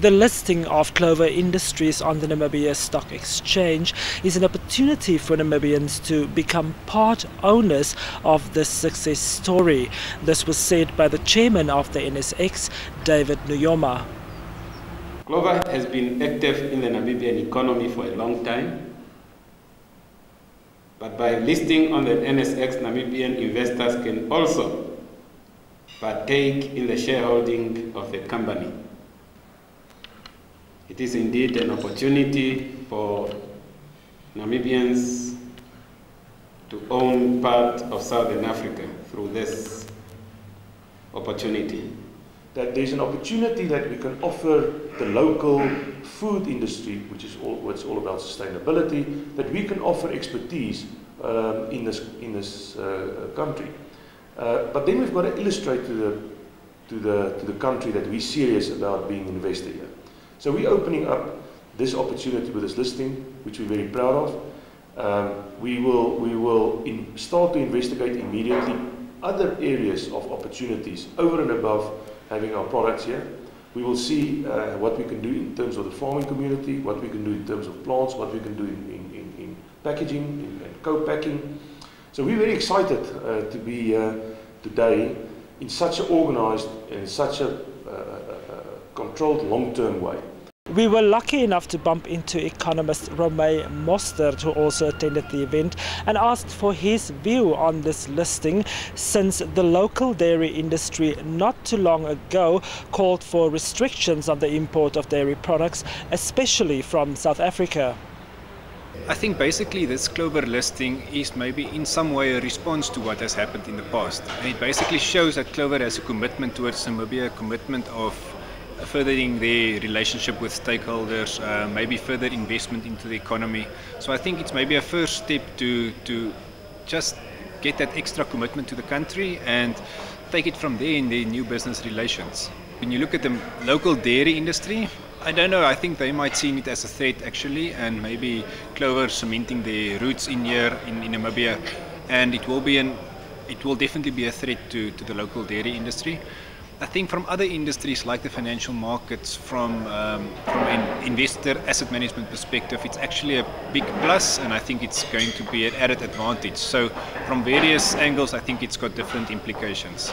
The listing of Clover Industries on the Namibia Stock Exchange is an opportunity for Namibians to become part owners of this success story. This was said by the chairman of the NSX, David Nuyoma. Clover has been active in the Namibian economy for a long time. But by listing on the NSX, Namibian investors can also partake in the shareholding of the company. It is indeed an opportunity for Namibians to own part of Southern Africa through this opportunity. That there's an opportunity that we can offer the local food industry, which is all what's all about sustainability, that we can offer expertise um, in this in this uh, country. Uh, but then we've got to illustrate to the, to, the, to the country that we're serious about being invested here. So we're opening up this opportunity with this listing, which we're very proud of. Um, we will, we will in, start to investigate immediately other areas of opportunities over and above having our products here. We will see uh, what we can do in terms of the farming community, what we can do in terms of plants, what we can do in, in, in, in packaging, in, in co-packing. So we're very excited uh, to be uh, today in such an organized and such a uh, uh, uh, controlled long-term way. We were lucky enough to bump into economist Romay Mostert, who also attended the event, and asked for his view on this listing since the local dairy industry not too long ago called for restrictions on the import of dairy products, especially from South Africa. I think basically this Clover listing is maybe in some way a response to what has happened in the past. And it basically shows that Clover has a commitment towards Namibia, a commitment of furthering their relationship with stakeholders, uh, maybe further investment into the economy. So I think it's maybe a first step to, to just get that extra commitment to the country and take it from there in their new business relations. When you look at the local dairy industry, I don't know. I think they might see it as a threat actually, and maybe Clover cementing their roots in here in, in Namibia, and it will be an, it will definitely be a threat to, to the local dairy industry. I think from other industries like the financial markets, from um, from an investor asset management perspective, it's actually a big plus, and I think it's going to be an added advantage. So from various angles, I think it's got different implications.